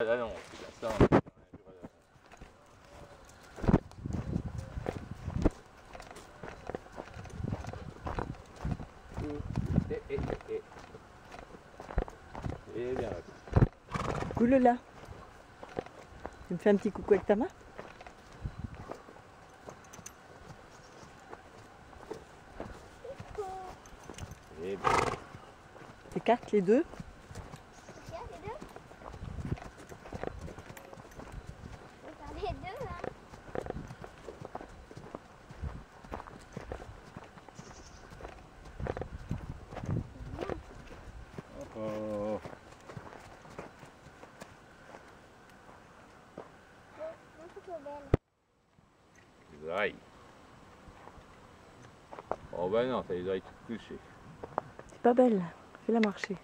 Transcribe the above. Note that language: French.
Ah non, c'est ça. Et, et, et, et. Et bien. Oulala. Tu me fais un petit coucou avec ta main bien. T'écartes les deux. Regarde les deux. Regarde les deux hein. Oh. Une photo belle. Les oreilles. Oh bah non, t'as les oreilles toutes couchées. C'est pas belle. Fais-la marcher.